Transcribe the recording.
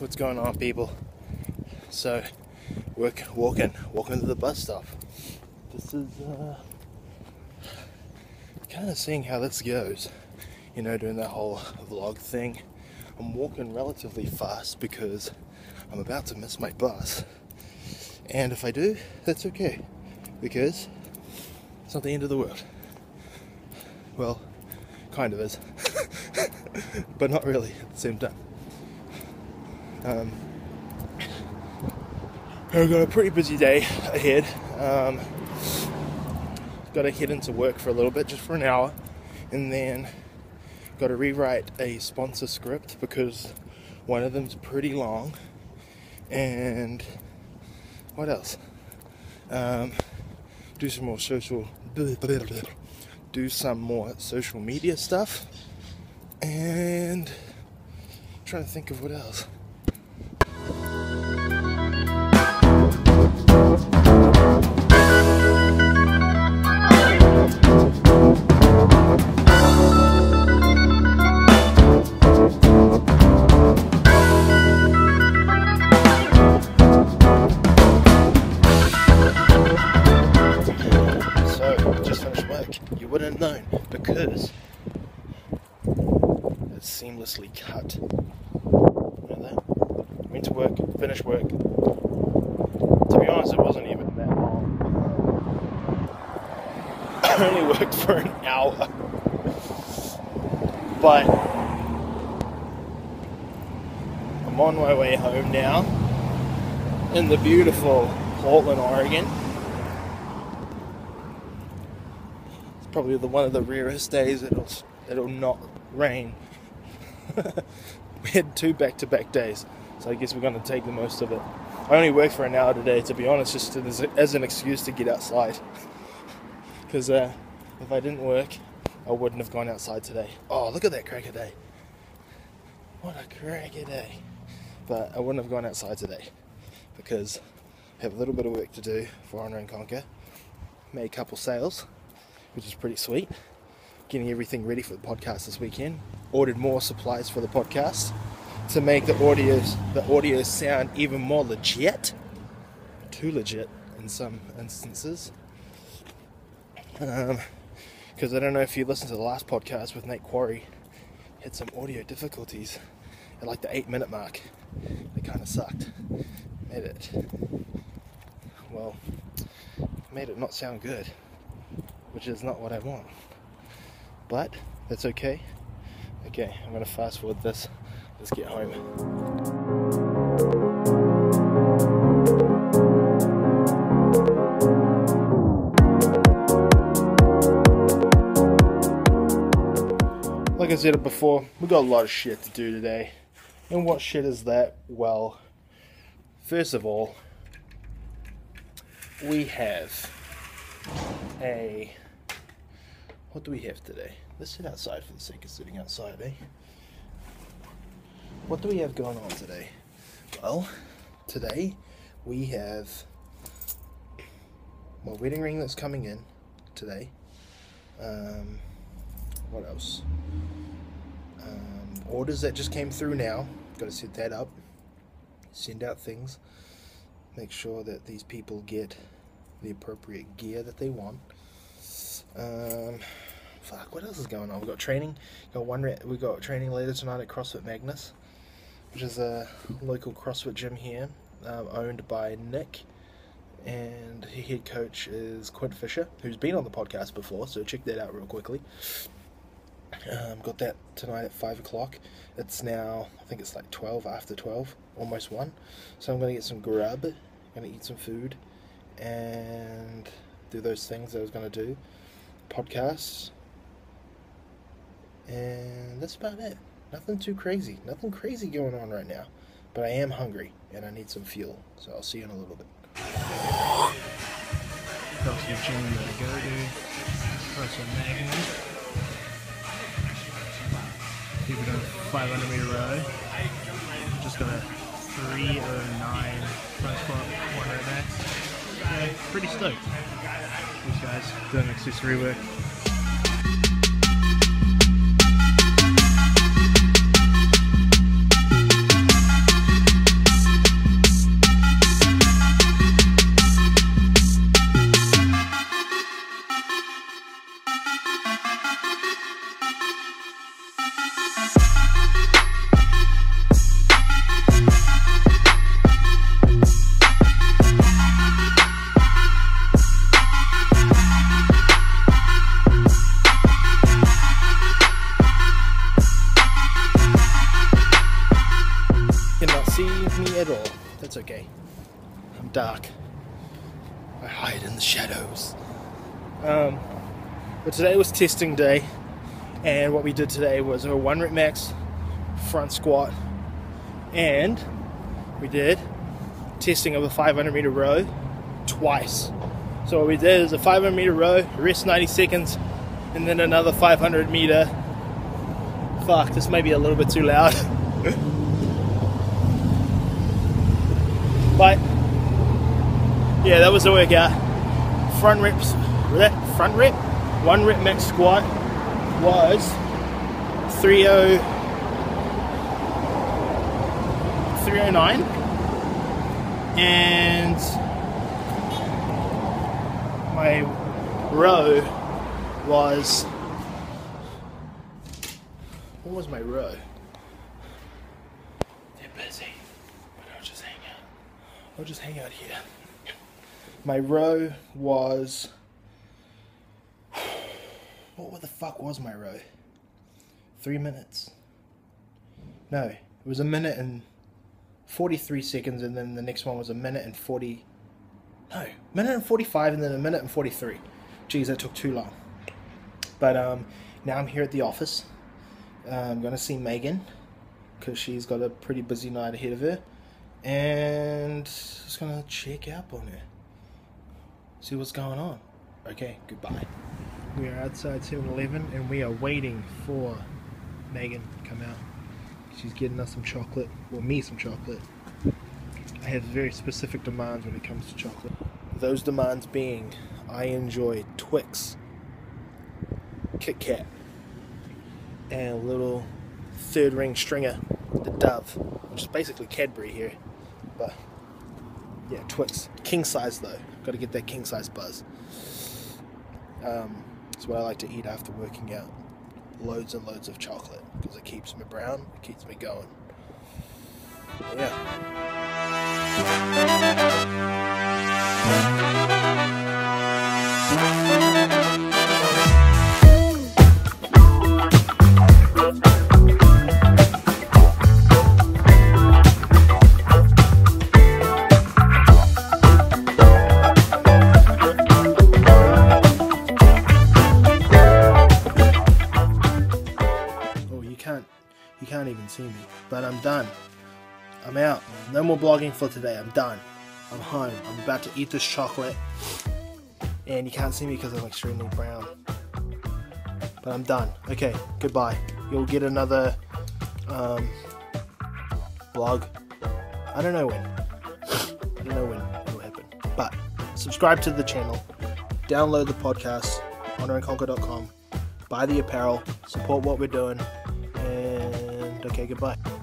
what's going on, people? So, work, walking, walking to the bus stop. This is uh, kind of seeing how this goes. You know, doing that whole vlog thing. I'm walking relatively fast because I'm about to miss my bus. And if I do, that's okay because it's not the end of the world. Well, kind of is, but not really at the same time. Um, I've got a pretty busy day ahead. Um, got to head into work for a little bit, just for an hour, and then got to rewrite a sponsor script because one of them's pretty long. And what else? Um, do some more social, do some more social media stuff, and trying to think of what else. You known because it's seamlessly cut. You that? Went to work, finished work. To be honest, it wasn't even that long. I only worked for an hour. But I'm on my way home now in the beautiful Portland, Oregon. It's probably the one of the rarest days it'll it'll not rain. we had two back-to-back days, so I guess we're going to take the most of it. I only worked for an hour today, to be honest, just as, as an excuse to get outside. Because uh, if I didn't work, I wouldn't have gone outside today. Oh, look at that cracker day! What a cracker day! But I wouldn't have gone outside today because I have a little bit of work to do for Honor and Conquer. Made a couple sales, which is pretty sweet. Getting everything ready for the podcast this weekend. Ordered more supplies for the podcast to make the audios the audio sound even more legit. Too legit in some instances. Um, because I don't know if you listened to the last podcast with Nate Quarry, had some audio difficulties at like the eight minute mark. It kind of sucked. Made it, well, made it not sound good, which is not what I want. But that's okay. Okay, I'm gonna fast forward this. Let's get home. Like I said before, we got a lot of shit to do today. And what shit is that? Well, first of all, we have a. What do we have today? Let's sit outside for the sake of sitting outside, eh? What do we have going on today? Well, today we have my wedding ring that's coming in today. Um, what else? Um, orders that just came through now. Got to set that up. Send out things. Make sure that these people get the appropriate gear that they want. Um, fuck, what else is going on? We've got training. Got one. Re- we got training later tonight at CrossFit Magnus, which is a local CrossFit gym here, um, owned by Nick, and his head coach is Quint Fisher, who's been on the podcast before. So check that out real quickly. Um, got that tonight at five o'clock. It's now I think it's like twelve after twelve, almost one. So I'm gonna get some grub, gonna eat some food, and do those things I was gonna do, podcasts, and that's about it. Nothing too crazy. Nothing crazy going on right now. But I am hungry and I need some fuel. So I'll see you in a little bit. CrossFit gym you gotta go to. CrossFit Magnus. Keep it on 500 meter row. Just got a 309 front squat, one rep max. Oh Pretty stoked. These guys doing accessory work. See at all. That's okay. I'm dark. I hide in the shadows. Um, but today was testing day, and what we did today was a one rep max front squat, and we did testing of a 500 meter row twice. So what we did is a 500 meter row, rest 90 seconds, and then another 500 meter. Fuck, this may be a little bit too loud. but yeah, that was the workout. Front reps, front rep, one rep max squat was 30, 309 and my row was what was my row? They're busy, but I'll just hang out. I'll just hang out here. My row was what the fuck was my row? Three minutes. No, it was a minute and 43 seconds, and then the next one was a minute and 40. No, minute and 45, and then a minute and 43. Geez, that took too long. But um, now I'm here at the office. Uh, I'm going to see Megan because she's got a pretty busy night ahead of her. And just to check up on her. See what's going on. Okay, goodbye. We are outside 7 Eleven and we are waiting for Megan to come out. She's getting us some chocolate. Well, me some chocolate. I have very specific demands when it comes to chocolate. Those demands being, I enjoy Twix, Kit Kat, and a little third ring stringer, the Dove, which is basically Cadbury here. But yeah, Twix. King size though. Got to get that king size buzz. Um, it's what I like to eat after working out. Loads and loads of chocolate because it keeps me brown, it keeps me going. Yeah. See me. But I'm done. I'm out. No more blogging for today. I'm done. I'm home. I'm about to eat this chocolate. And you can't see me because I'm extremely brown. But I'm done. Okay, goodbye. You'll get another um, blog. I don't know when. I don't know when it'll happen. But subscribe to the channel. Download the podcast. honorandconquer.com. Buy the apparel. Support what we're doing. Okay, goodbye.